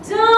is a don't